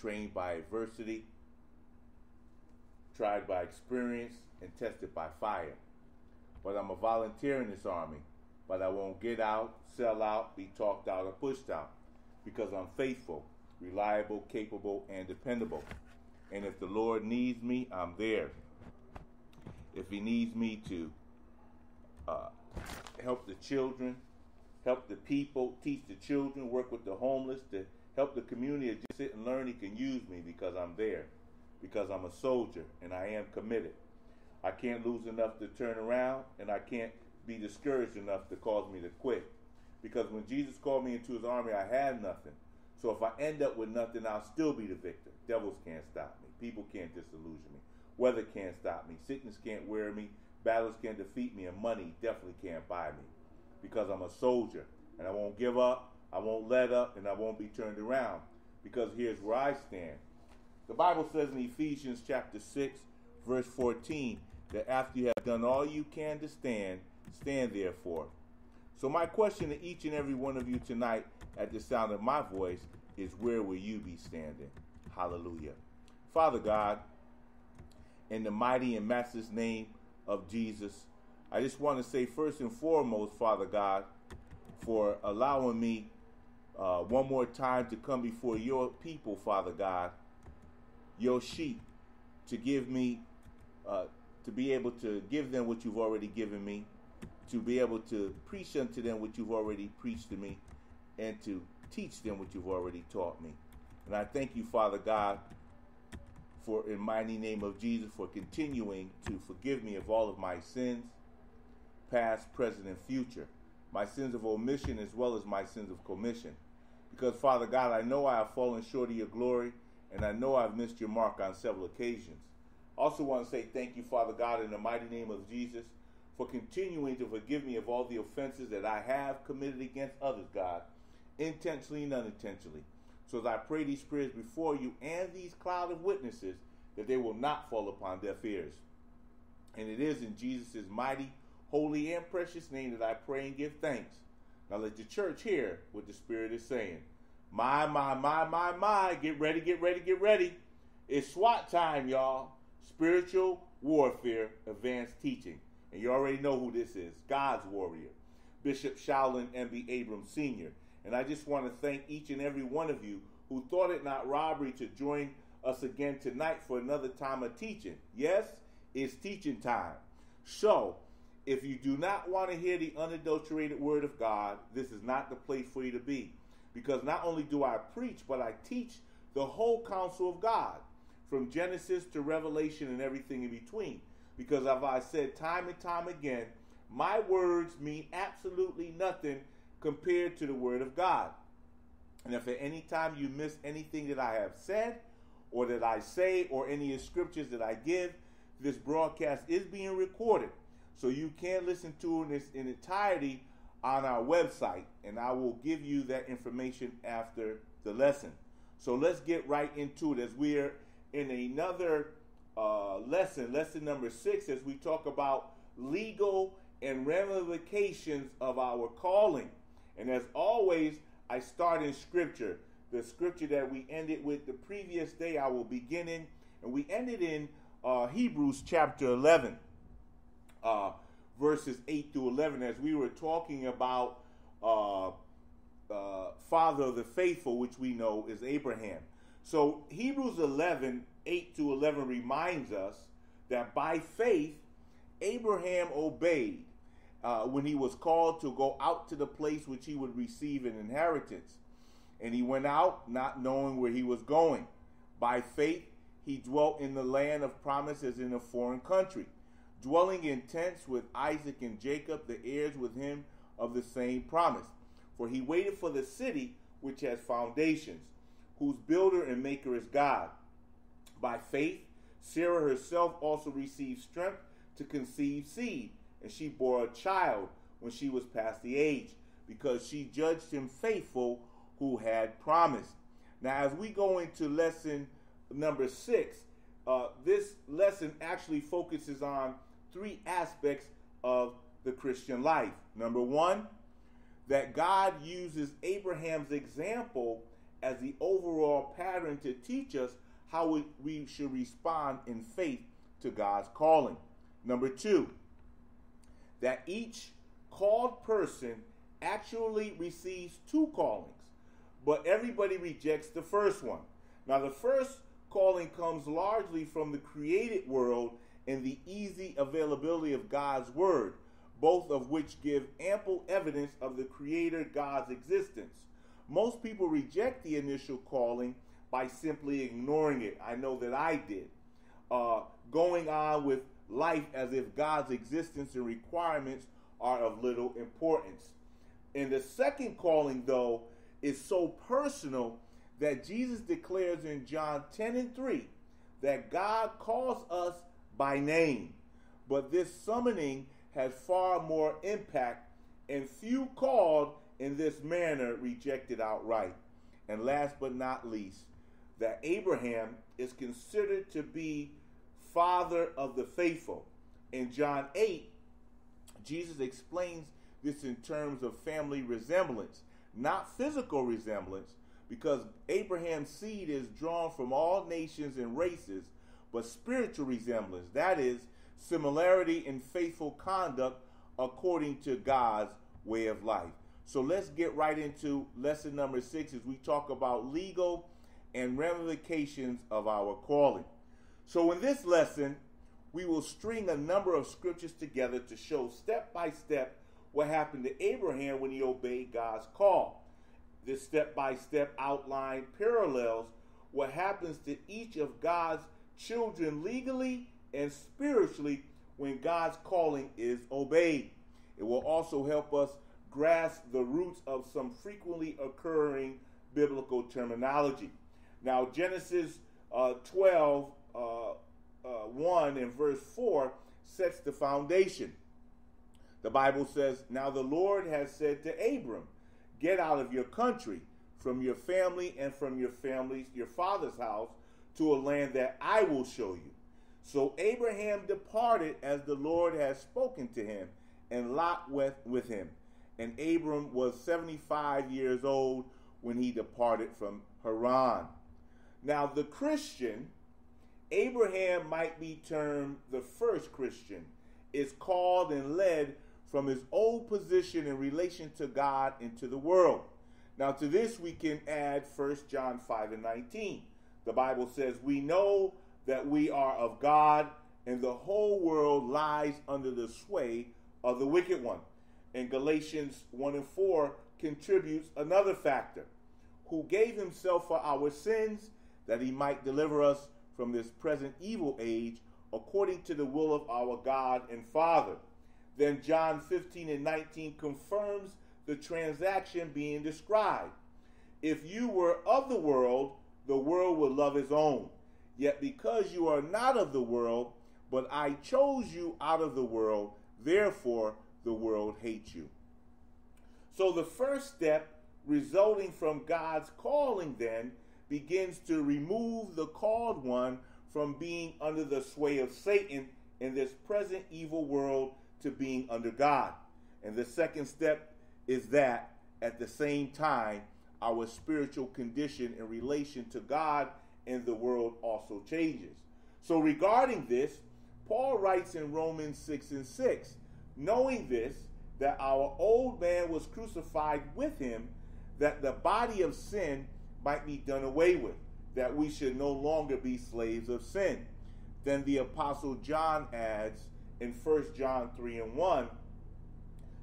trained by adversity, tried by experience, and tested by fire. But I'm a volunteer in this army, but I won't get out, sell out, be talked out, or pushed out because I'm faithful, reliable, capable, and dependable. And if the Lord needs me, I'm there. If He needs me to uh, help the children, help the people, teach the children, work with the homeless, to help the community, just sit and learn, He can use me because I'm there, because I'm a soldier and I am committed. I can't lose enough to turn around, and I can't be discouraged enough to cause me to quit. Because when Jesus called me into his army, I had nothing. So if I end up with nothing, I'll still be the victor. Devils can't stop me. People can't disillusion me. Weather can't stop me. Sickness can't wear me. Battles can't defeat me. And money definitely can't buy me. Because I'm a soldier. And I won't give up. I won't let up. And I won't be turned around. Because here's where I stand. The Bible says in Ephesians chapter 6, verse 14, that after you have done all you can to stand, stand therefore. So, my question to each and every one of you tonight at the sound of my voice is where will you be standing? Hallelujah. Father God, in the mighty and matchless name of Jesus, I just want to say first and foremost, Father God, for allowing me uh, one more time to come before your people, Father God, your sheep, to give me, uh, to be able to give them what you've already given me, to be able to preach unto them what you've already preached to me, and to teach them what you've already taught me. And I thank you, Father God, for in mighty name of Jesus, for continuing to forgive me of all of my sins, past, present, and future, my sins of omission as well as my sins of commission. Because, Father God, I know I have fallen short of your glory, and I know I've missed your mark on several occasions. Also, want to say thank you, Father God, in the mighty name of Jesus, for continuing to forgive me of all the offenses that I have committed against others, God, intentionally and unintentionally. So as I pray these prayers before you and these cloud of witnesses, that they will not fall upon deaf ears. And it is in Jesus' mighty, holy, and precious name that I pray and give thanks. Now let the church hear what the Spirit is saying. My, my, my, my, my. Get ready, get ready, get ready. It's SWAT time, y'all. Spiritual Warfare Advanced Teaching. And you already know who this is God's warrior, Bishop Shaolin M.B. Abrams Sr. And I just want to thank each and every one of you who thought it not robbery to join us again tonight for another time of teaching. Yes, it's teaching time. So, if you do not want to hear the unadulterated word of God, this is not the place for you to be. Because not only do I preach, but I teach the whole counsel of God, from Genesis to Revelation and everything in between. Because as I said time and time again, my words mean absolutely nothing compared to the Word of God. And if at any time you miss anything that I have said, or that I say, or any of the scriptures that I give, this broadcast is being recorded. So you can listen to it in its entirety on our website, and I will give you that information after the lesson. So let's get right into it as we're in another uh, lesson, lesson number six, as we talk about legal and ramifications of our calling. And as always, I start in scripture. The scripture that we ended with the previous day, I will begin in, and we ended in uh, Hebrews chapter 11, uh, verses 8 through 11, as we were talking about uh, uh father of the faithful, which we know is Abraham. So Hebrews 11, 8 to 11 reminds us that by faith, Abraham obeyed uh, when he was called to go out to the place which he would receive an inheritance. And he went out not knowing where he was going. By faith, he dwelt in the land of promises in a foreign country, dwelling in tents with Isaac and Jacob, the heirs with him of the same promise. For he waited for the city which has foundations, whose builder and maker is God. By faith, Sarah herself also received strength to conceive seed, and she bore a child when she was past the age, because she judged him faithful who had promised. Now, as we go into lesson number six, uh, this lesson actually focuses on three aspects of the Christian life. Number one, that God uses Abraham's example as the overall pattern to teach us how we, should respond in faith to God's calling. Number two, that each called person actually receives two callings, but everybody rejects the first one. Now, the first calling comes largely from the created world and the easy availability of God's word, both of which give ample evidence of the Creator God's existence. Most people reject the initial calling by simply ignoring it. I know that I did. Uh, going on with life as if God's existence and requirements are of little importance. And the second calling, though, is so personal that Jesus declares in John 10 and 3 that God calls us by name. But this summoning has far more impact, and few called in this manner rejected outright. And last but not least, that Abraham is considered to be father of the faithful. In John 8, Jesus explains this in terms of family resemblance, not physical resemblance, because Abraham's seed is drawn from all nations and races, but spiritual resemblance, that is, similarity in faithful conduct according to God's way of life. So let's get right into lesson number six as we talk about legal and ramifications of our calling. So, in this lesson, we will string a number of scriptures together to show step by step what happened to Abraham when he obeyed God's call. This step by step outline parallels what happens to each of God's children legally and spiritually when God's calling is obeyed. It will also help us grasp the roots of some frequently occurring biblical terminology. Now, Genesis uh, 12, uh, uh, 1 and verse 4 sets the foundation. The Bible says, Now the Lord has said to Abram, Get out of your country, from your family, and from your family's, your father's house, to a land that I will show you. So Abraham departed as the Lord had spoken to him, and Lot went with him. And Abram was 75 years old when he departed from Haran. Now, the Christian, Abraham might be termed the first Christian, is called and led from his old position in relation to God into the world. Now, to this we can add 1 John 5 and 19. The Bible says, We know that we are of God, and the whole world lies under the sway of the wicked one. And Galatians 1 and 4 contributes another factor who gave himself for our sins that he might deliver us from this present evil age according to the will of our God and Father. Then John 15 and 19 confirms the transaction being described. If you were of the world, the world would love his own. Yet because you are not of the world, but I chose you out of the world, therefore the world hates you. So the first step resulting from God's calling then begins to remove the called one from being under the sway of Satan in this present evil world to being under God. And the second step is that at the same time, our spiritual condition in relation to God and the world also changes. So, regarding this, Paul writes in Romans 6 and 6 knowing this, that our old man was crucified with him, that the body of sin might be done away with, that we should no longer be slaves of sin. Then the Apostle John adds in 1 John 3 and 1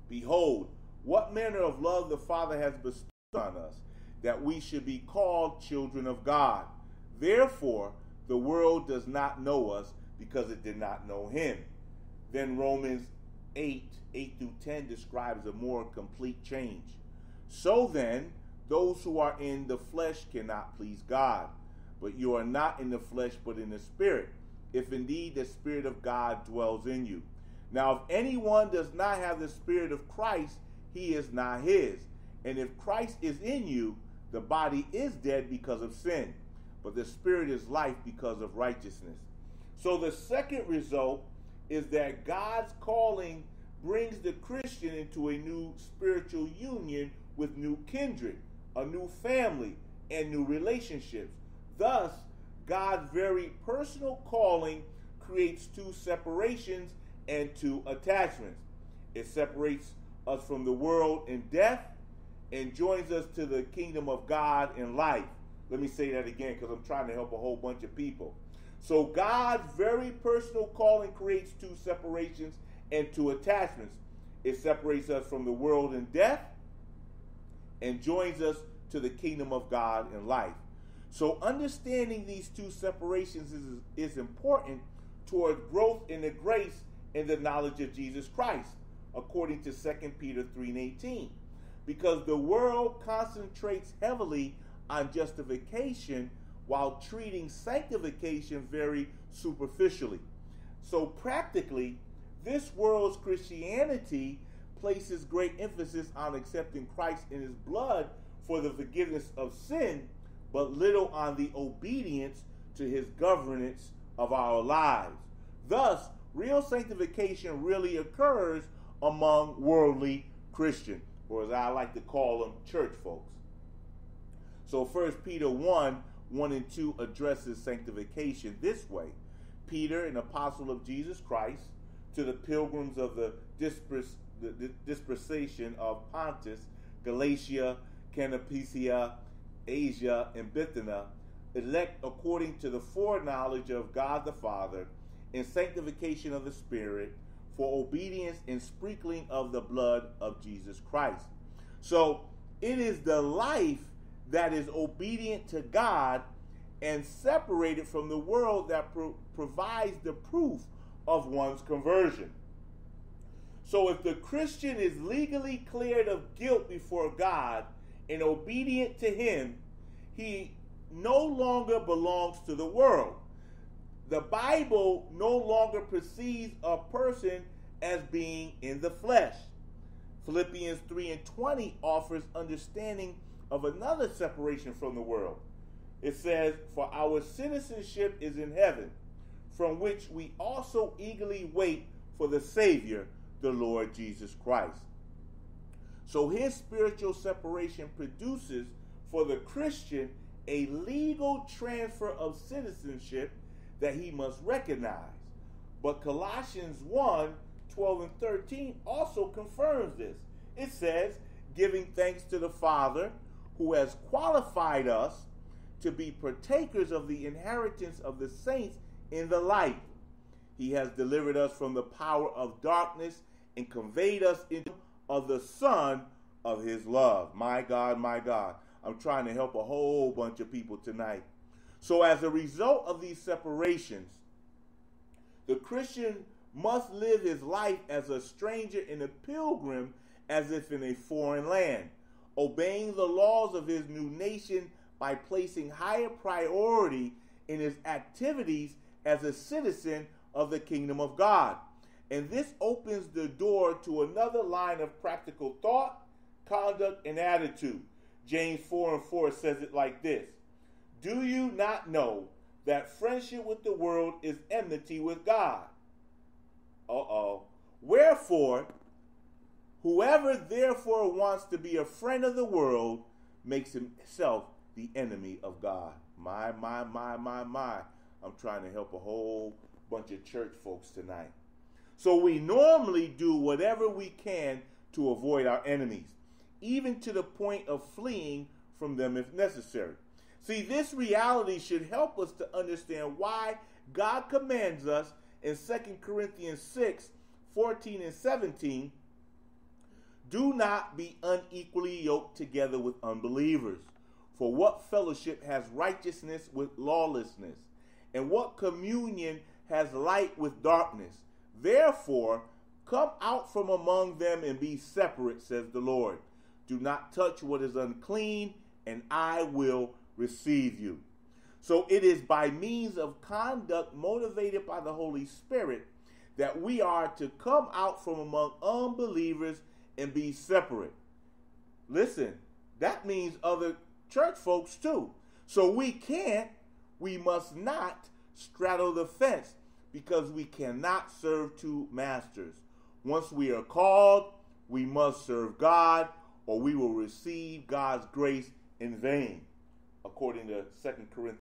Behold, what manner of love the Father has bestowed on us, that we should be called children of God. Therefore, the world does not know us because it did not know him. Then Romans 8, 8 through 10 describes a more complete change. So then, those who are in the flesh cannot please God, but you are not in the flesh but in the Spirit, if indeed the Spirit of God dwells in you. Now, if anyone does not have the Spirit of Christ, he is not his. And if Christ is in you, the body is dead because of sin, but the Spirit is life because of righteousness. So the second result is that God's calling brings the Christian into a new spiritual union with new kindred, a new family, and new relationships. Thus, God's very personal calling creates two separations and two attachments. It separates us from the world in death and joins us to the kingdom of God in life. Let me say that again because I'm trying to help a whole bunch of people. So, God's very personal calling creates two separations and two attachments. It separates us from the world in death and joins us to the kingdom of God in life. So, understanding these two separations is, is important toward growth in the grace and the knowledge of Jesus Christ, according to 2 Peter 3 and 18. Because the world concentrates heavily on justification while treating sanctification very superficially. So, practically, this world's Christianity places great emphasis on accepting Christ in his blood for the forgiveness of sin, but little on the obedience to his governance of our lives. Thus, real sanctification really occurs among worldly Christians, or as I like to call them, church folks. So, First Peter 1 1 and 2 addresses sanctification this way Peter, an apostle of Jesus Christ, to the pilgrims of the, dispers- the dispersation of Pontus, Galatia, Cappadocia, Asia, and Bithynia, elect according to the foreknowledge of God the Father, in sanctification of the Spirit, for obedience and sprinkling of the blood of Jesus Christ. So it is the life that is obedient to God and separated from the world that pro- provides the proof of one's conversion. So if the Christian is legally cleared of guilt before God and obedient to Him, he no longer belongs to the world. The Bible no longer perceives a person as being in the flesh. Philippians 3 and 20 offers understanding of another separation from the world. It says, For our citizenship is in heaven, from which we also eagerly wait for the Savior, the Lord Jesus Christ. So his spiritual separation produces for the Christian a legal transfer of citizenship that he must recognize. But Colossians 1 12 and 13 also confirms this. It says, giving thanks to the Father who has qualified us to be partakers of the inheritance of the saints in the light. He has delivered us from the power of darkness and conveyed us into of the Son of His love. My God, my God. I'm trying to help a whole bunch of people tonight. So, as a result of these separations, the Christian must live his life as a stranger and a pilgrim as if in a foreign land obeying the laws of his new nation by placing higher priority in his activities as a citizen of the kingdom of God. And this opens the door to another line of practical thought, conduct, and attitude. James 4 and 4 says it like this Do you not know that friendship with the world is enmity with God? Oh. Wherefore, Whoever therefore wants to be a friend of the world makes himself the enemy of God. My, my, my, my, my. I'm trying to help a whole bunch of church folks tonight. So we normally do whatever we can to avoid our enemies, even to the point of fleeing from them if necessary. See, this reality should help us to understand why God commands us in 2 Corinthians 6 14 and 17 do not be unequally yoked together with unbelievers. For what fellowship has righteousness with lawlessness? And what communion has light with darkness? Therefore, come out from among them and be separate, says the Lord. Do not touch what is unclean, and I will receive you. So it is by means of conduct motivated by the Holy Spirit that we are to come out from among unbelievers and be separate. Listen, that means other church folks too. So we can't, we must not straddle the fence because we cannot serve two masters. Once we are called, we must serve God or we will receive God's grace in vain. according to 2 Corinthians